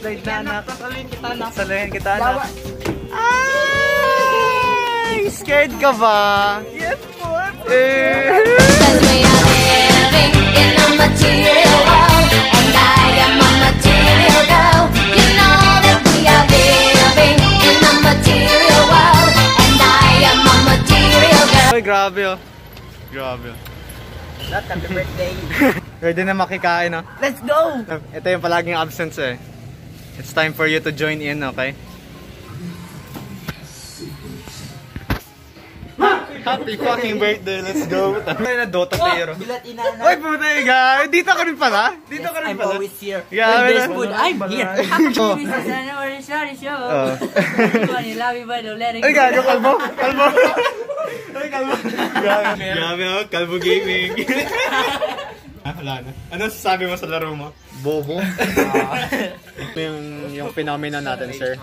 slide na anak. Sasaluhin kita na. Saluhin kita anak. Ay! Scared ka ba? Yes po. Eh. Ay, grabe oh. Grabe oh. Lot, happy birthday. Ready na makikain oh. Let's go! Ito yung palaging absence eh. It's time for you to join in, okay? Happy fucking birthday, let's go! Tayo na Dota player. oh. Bilat inana. Uy, pumunta yung guy! Dito ka rin pala? Dito ka rin I'm pala? always here. Yeah, When there's food, I'm here. Oh. January sorry show. Oh. Funny, love you, but don't let it Ay, go. gago, kalbo! Kalbo! Ay, kalbo! Grabe, grabe oh, kalbo gaming. ah, wala na. Ano sasabi mo sa laro mo? Bobo. Yung, yung phenomena natin, sir.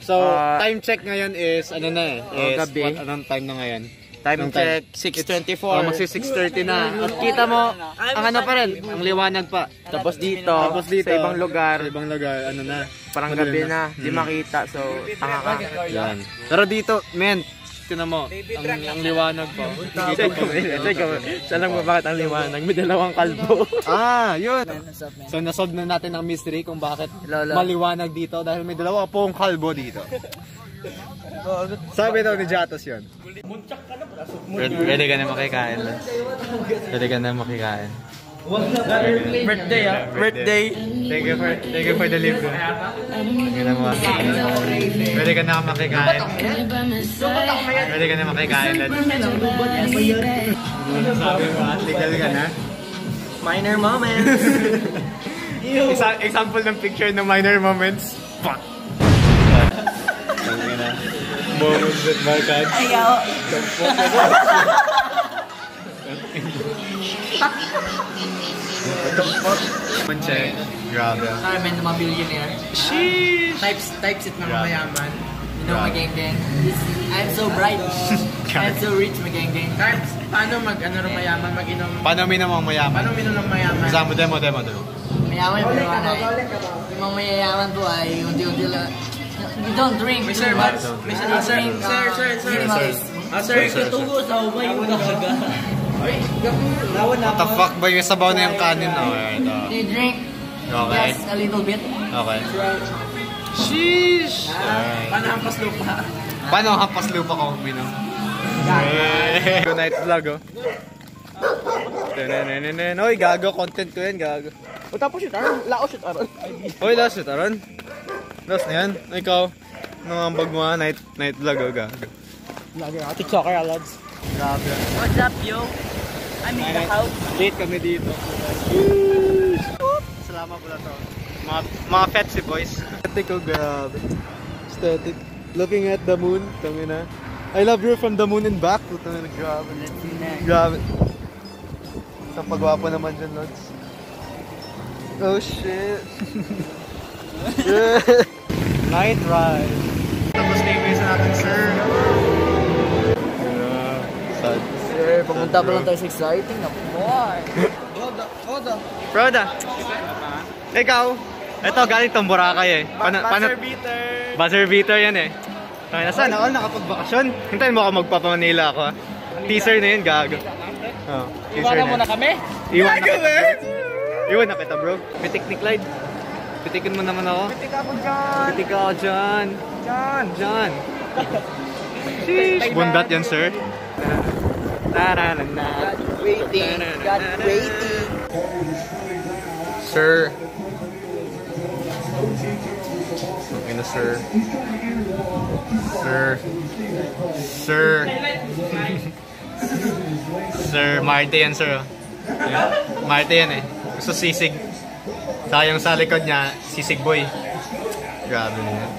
So, time check ngayon is, ano na eh, is, gabi. what, anong time na ngayon? Time Anong check, It's- 6:24. Oh, magsi 6.30 na. At kita mo, ang ano pa rin, ang liwanag pa. Tapos dito, Tapos dito, sa ibang lugar, sa ibang lugar, ano na. parang gabi na, di Hmm. makita. So, tanga ka. Yan. Pero dito, men, tinan mo, ang, ang liwanag pa. Siya lang ba bakit ang liwanag? May dalawang kalbo. ah, yun. So, nasolve na natin ang mystery kung bakit maliwanag dito dahil may dalawa pong kalbo dito. Sabi daw ni Jatos yun. Ready ka na makikain. Ready ka na makikain. Birthday ah. Birthday. Thank you for thank you for the you na mo. Ready ka na makikain. Ready ka na makikain. Sabi mo? At legal ka na? Minor moments. Isa, example ng picture ng minor moments. Fuck! Moments that mark out. Ayaw. One check. Grabe. Carmen, mga billionaire. Sheesh! Types, types it Grabe. mayaman. You know, Grabe. mageng-geng. I'm so bright. I'm so rich, mageng-geng. Carbs, paano mag ano ng mayaman mag-inom? Paano minamang mayaman? Paano minom ng mayaman? Kasama demo, demo, demo. Mayaman yung pangalan. Yung mga mayayaman po ay unti-unti lang. You don't drink May too sir, much. may sir, You sir, drink, sir, uh, sir, sir, minimalist. Ah, sir, Sir, sir, What the fuck ba yung sabaw na yung kanin? Okay, ito. Do you drink? Okay. Just a little bit. Okay. Sheesh! Alright. paano hampas lupa? Paano hampas lupa ko uminom? Good night vlog, oh. Tenenenenen. Oy, gago. Content ko yan, gago. O tapos yun, aron. Laos yun, aron. Oy, last it, Aron. Last na yan. Ikaw. Nung ambag mo, night, night vlog, oh, gago. Lagi ako. TikToker, alads. Grabe. What's up, yo? I'm in the house. Late kami dito. Salamat pala to. Mga, mga Fetsy boys. Aesthetic ko, grabe. Aesthetic. Looking at the moon, kami na. I love you from the moon and back. Puta na, grabe. Grabe. Sa pagwapo naman dyan, Lods. Oh, shit. Night ride. Tapos na yung natin, sir. Sir, pumunta pa lang tayo sa exciting na boy. Roda. Ikaw. Ito, galing tong Boracay eh. Paano, Buzzer beater. buzzer beater yan eh. Ay, nasaan ako nakapagbakasyon? Hintayin mo ako magpapamanila ako ah. Teaser na yun, gago. Oh, Iwanan mo na kami? Iwan na kita. Iwan na kita, bro. May technique light. Pitikin mo naman ako. Pitik ako dyan. Pitik ako dyan. Dyan. Dyan. Sheesh. Bundat yan, sir. Tararana. Waiting. God waiting. Sir. Okay na, sir. Sir. Sir. sir, Marte yan, sir. Yeah. Marte yan eh. Gusto sisig. Sayang sa likod niya, sisig boy. Grabe mo yan.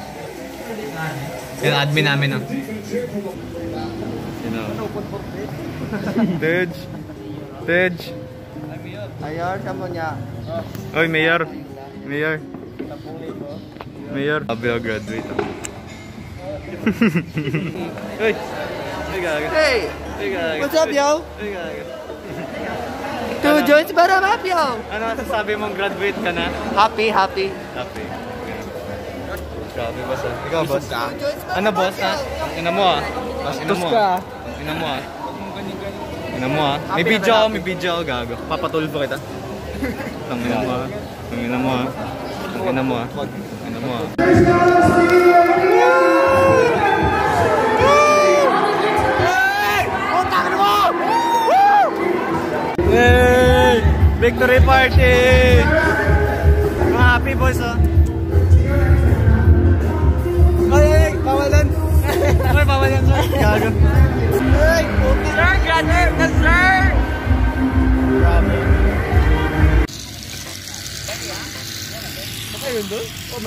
Yung admin namin, no? You know. Tej. Tej. Ayun, sa mo niya. Oy, Mayor. Mayor. Mayor. Sabi ako graduate. Hey! Gaga. What's up, yo? Ay, gaga. Two joints para map, yo! Ano masasabi mong graduate ka na? Happy, happy. Happy. Grabe, boss. ah. Ikaw, boss. Ano, boss, ha? Ina mo, ah. Boss, ina mo, ah. Ina mo, ah. Ina mo, ah. May video ako, may video ako, gago. Papatulfo kita. Tangina mo, ah. Tangina mo, ah. Tangina mo, ah. Tangina mo, ah. Yay! Victory party! Mga happy boys, oh.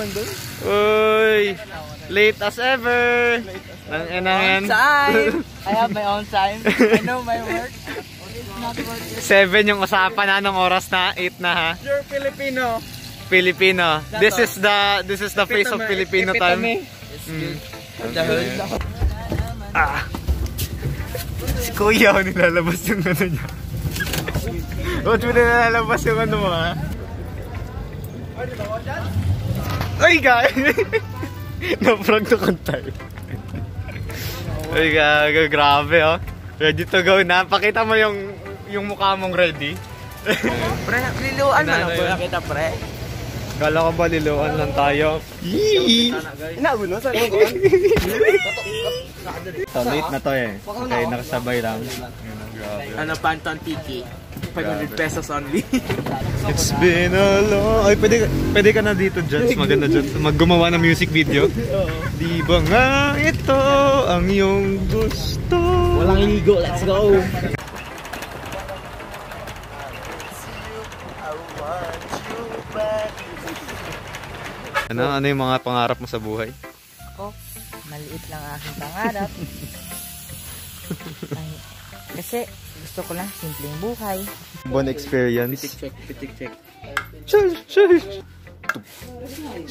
Man doon? Uy! Late as ever! Nang enangan. Time! I have my own time. I know my work. Seven yung usapan na ng oras na, 8 na ha. Sure, Filipino. Filipino. This is the this is the face of Filipino time. Mm. Ah. Si Kuya ako nilalabas yung ano niya. Ba't mo nilalabas yung ano mo ha? Ay, guys! Na-frog to kantay. Ay, gaga, grabe oh. Ready to go na. Pakita mo yung yung mukha mong ready. Pre, liluan mo lang po yun? kita, pre. Kala ko ba liluan lang tayo? Yee! Inagulo sa So, late na to eh. Okay, nakasabay lang. Ano, Panton Tiki. 500 pesos only. It's been a long... Ay, pwede, pwede ka na dito, Jens. Maganda dyan. Maggumawa ng music video. Di ba nga ito ang iyong gusto? Walang ligo, let's go! Ano? Ano yung mga pangarap mo sa buhay? Ako, maliit lang aking pangarap. Ay, kasi gusto ko lang simpleng buhay. Bon experience. check, pitik check. Shush, shush.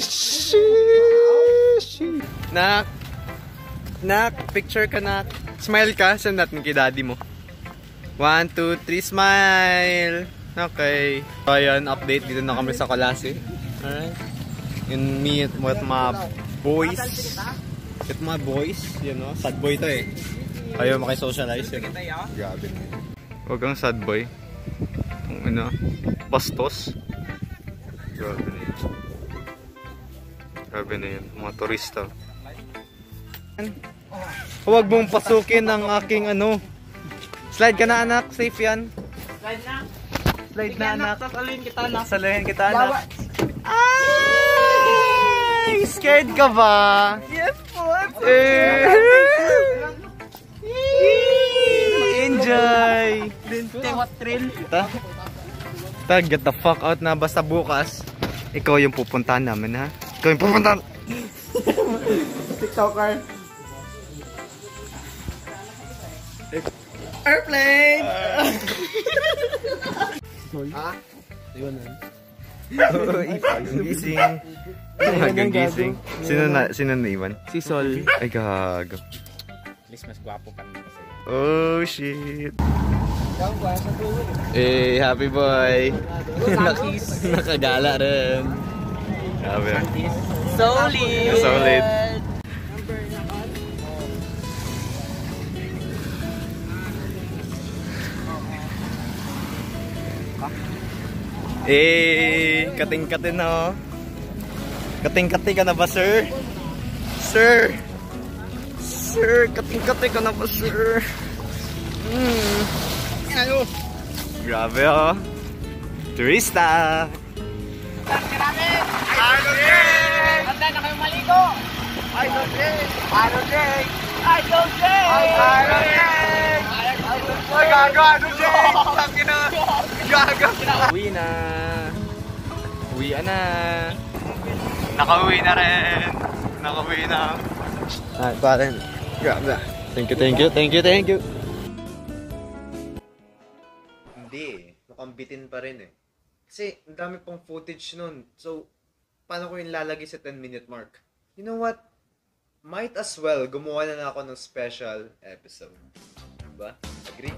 Shush. Nak. Nak, picture ka nak. Smile ka. Send natin kay daddy mo. One, two, three, smile. Okay. So, ayan, update. Dito na kami sa Kalasi. Alright. And me at with my boys. With my boys. You know, sad boy to eh. Ayaw makisocialize yun. Grabe na yun. Huwag kang sad boy. Ang ano, bastos. Grabe na yun. Grabe na yun. Mga turista. Huwag mong pasukin ang aking ano. Slide ka na anak. Safe yan. Slide na. Slide na anak. Sasalin kita na. Salihin kita anak. Ay! Scared ka ba? Yes po. Eh! Enjoy! What thrill? Ta? Ta, get the fuck out na. Basta bukas, ikaw yung pupuntahan namin, ha? Ikaw yung pupuntahan. TikToker. Airplane! Gising. Hanggang gising. Sino na, sino na iwan? Si Sol. Ay, gago. At least mas gwapo pa naman sa'yo. Oh, shit. Eh, happy boy. Nak- Nakagala rin. Grabe. Solid! Solid. Eh, kating-kating na oh. Kating-kating ka na ba, sir? Sir! Sir, kating-kating ka na ba, sir? Hmm. Ano? Grabe oh. Turista! Idol Jake! Handa na kayong maligo! Idol Jake! Idol Jake! Idol Jake! Idol Jake! Ay, gago! Idol Jake! Tangina! Gago! Uwi na! Uwi na! Nakauwi na rin! Nakauwi na! Ay, pare. Grabe. Thank you, thank you, thank you, thank you. Hindi eh. Mukhang bitin pa rin eh. Kasi, ang dami pang footage nun. So, paano ko yung lalagay sa 10 minute mark? You know what? Might as well, gumawa na lang ako ng special episode. Diba? Agree?